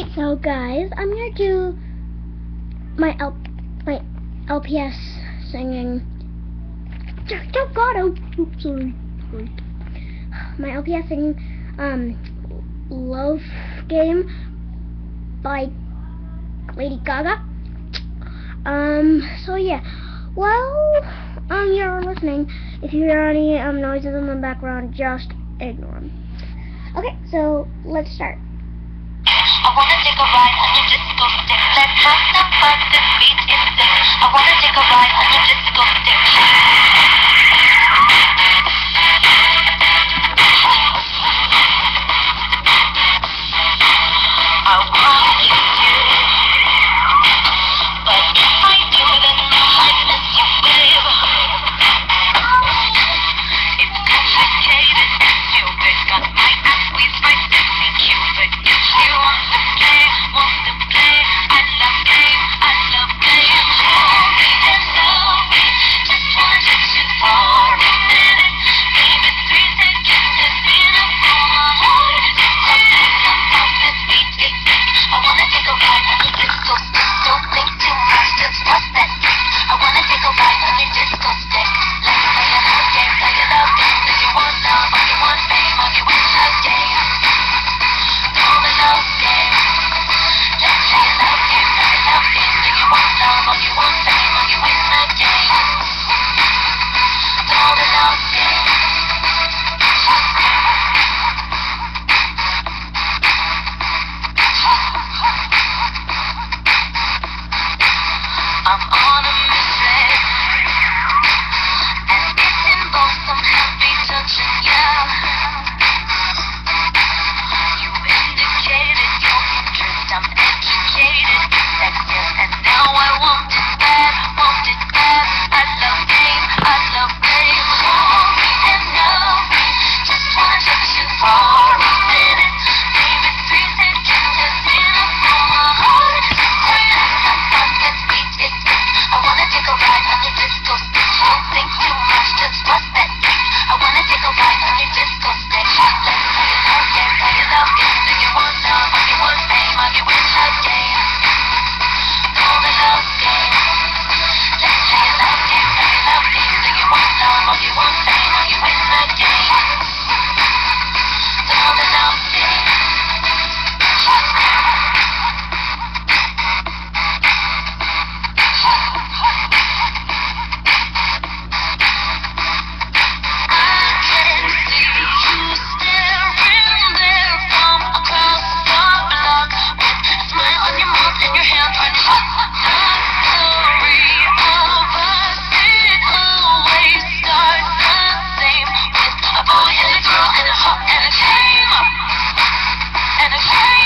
Alright, so guys, I'm gonna do my L my LPS singing. Oh God, oh, oops, sorry, sorry. My LPS singing, um, Love Game by Lady Gaga. Um, so yeah, well, um, you're listening. If you hear any um noises in the background, just ignore them. Okay, so let's start. I wanna take a ride on your disco stick. Let's have some fun. this beat is sick. I wanna take a ride on your disco stick. I'm Thank you. Spanish.